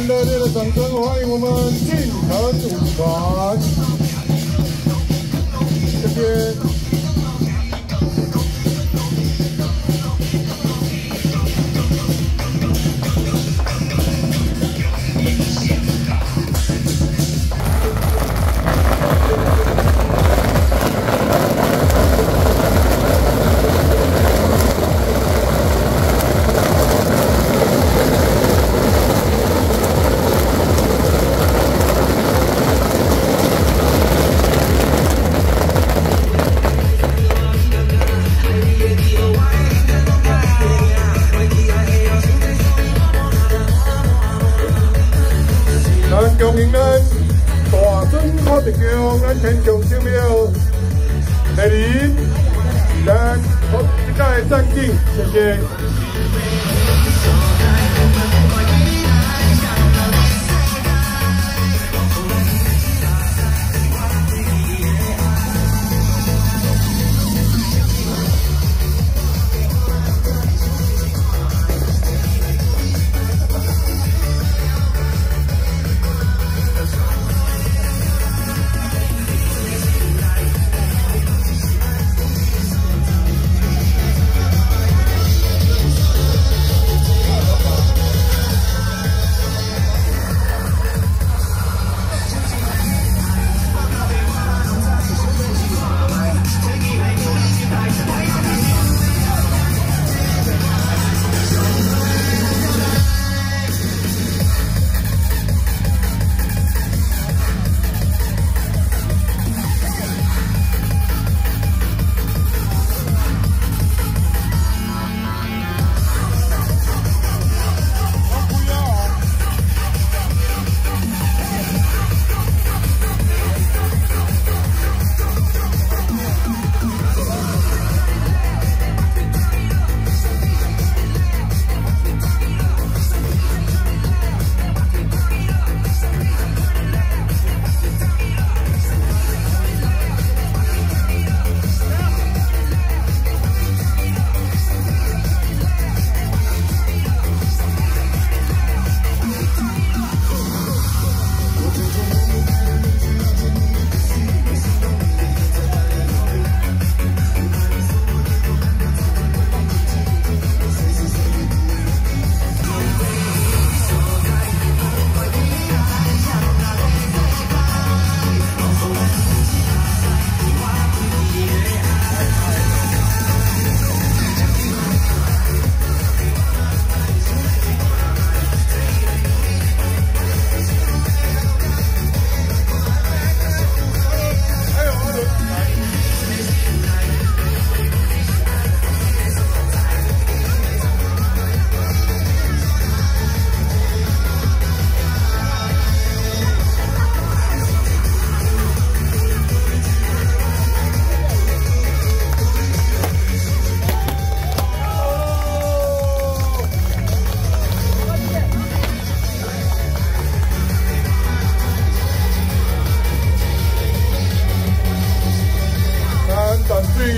热烈的掌声欢迎我们晋城舞团，这边。好特强，咱天上圣庙来临，咱好一届战绩，谢谢。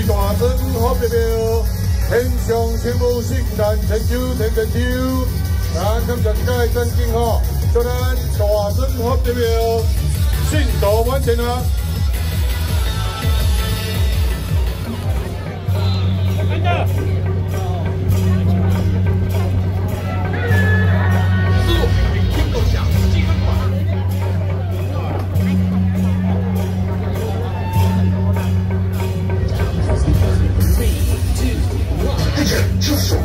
大声好表表，天上全部圣诞千秋千千秋，咱感谢大家尊敬吼，祝咱大声好表表，信道完成啊！Opening the Just